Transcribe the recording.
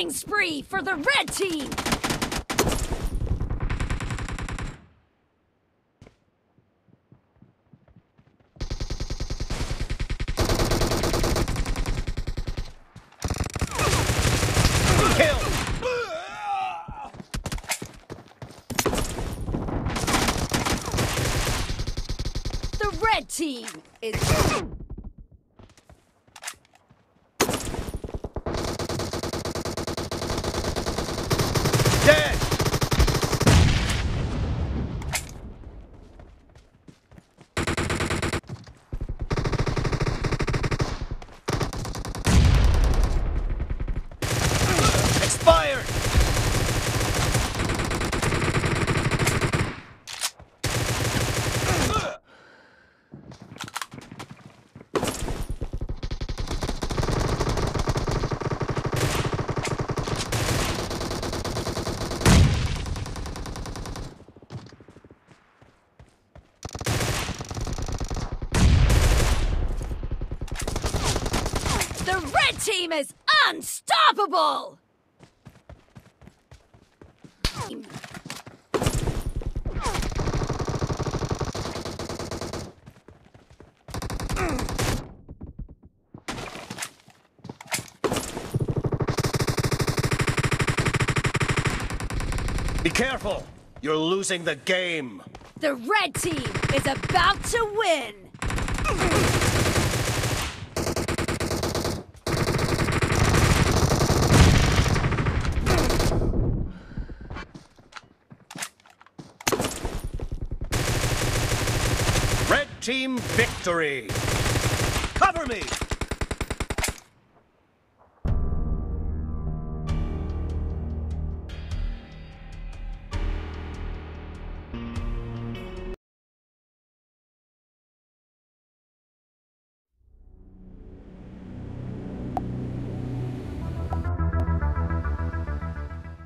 Killing spree for the red team! The red team is... The red team is unstoppable! Be careful! You're losing the game! The red team is about to win! Red team victory! Cover me!